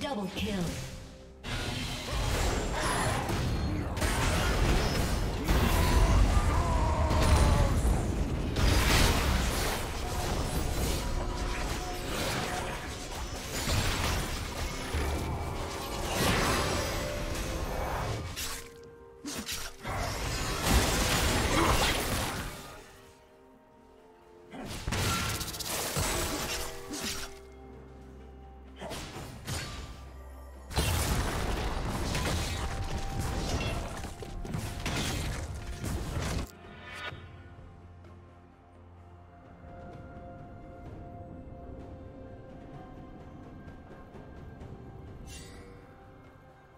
double kill.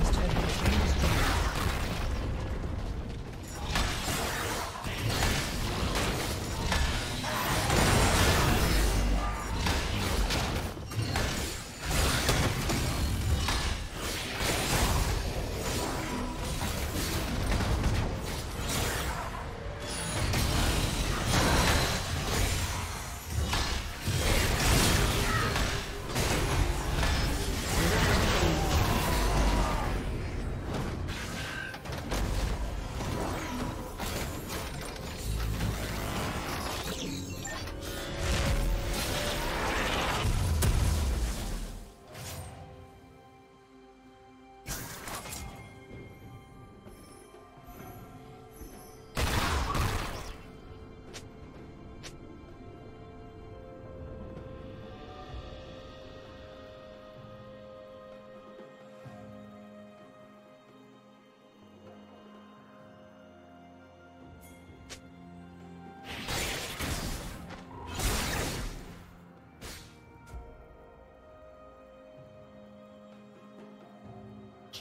team's turret.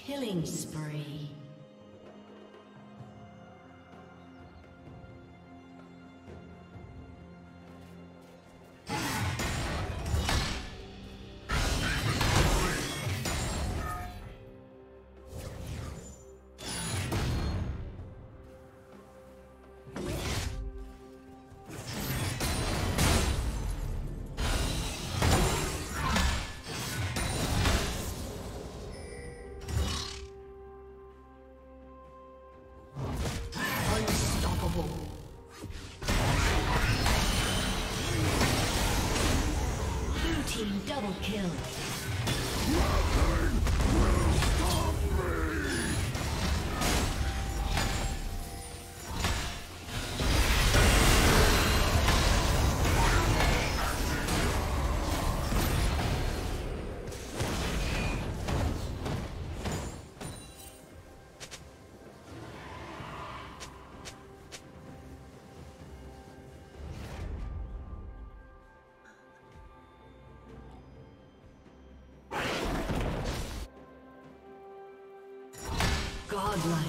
Killing spree. Team double kill. Godlike.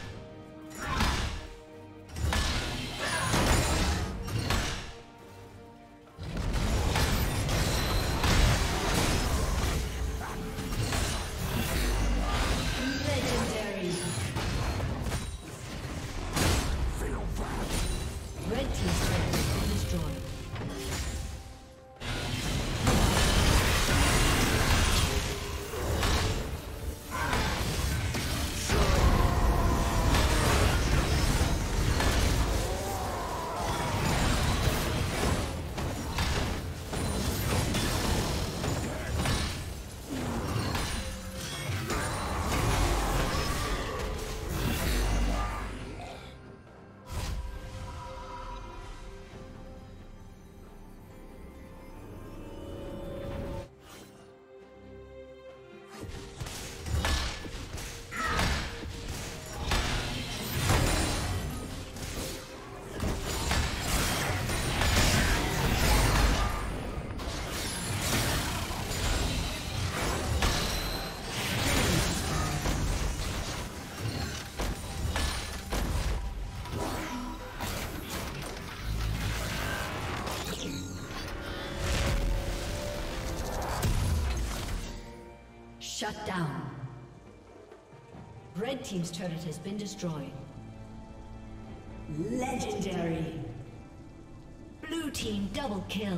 Shut down. Red Team's turret has been destroyed. Legendary. Blue Team double kill.